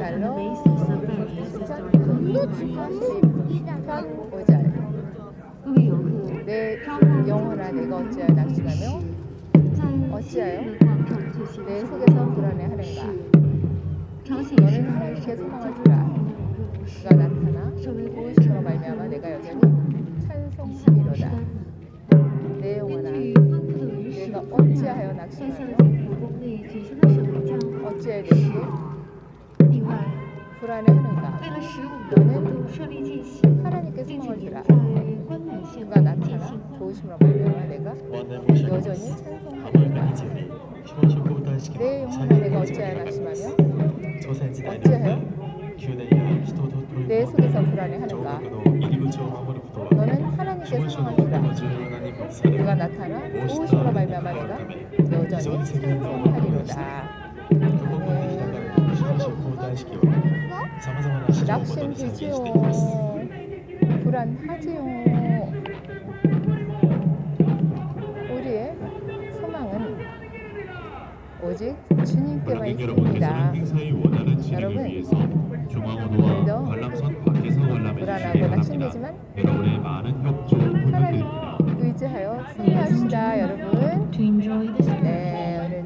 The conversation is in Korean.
달러, 5잘. 내 영혼아 내가 어찌하여 낙심하며? 어찌하여? 내 속에서 불안해하는가? 너는 하나님께 소망하리라. 그가 나타나 보이시러 말미암아 내가 여전히 찬송하리로다. 내 영혼아 내가 어찌하여 낙심하며? 어찌하여 내게 불안해하는가? 너는 하나님께 숨어가지라 그가 나타나 도우심을 받으려 내가 여전히 찬송하리라 내 영혼아 내가 어찌하여 낙심하며 어찌하여 내 속에서 불안해하는가? 너는 하나님께 소망하라 그가 나타나 도우심으로 말미암아 내가 여전히 찬송하리로다. 아멘 낙심 되지요. 불안하지요. 우리의 소망은 오직 주님께만 있습니다. 여러분께서는 행사의 원활한 진행을 여러분, 위해서 중앙호도와 오늘도 관람선 밖에서 관람해 불안하고. 낙심되지만 여러분의 많은 협조 하나님 부탁드립니다. 의지하여 승리합시다 여러분. To enjoy this 네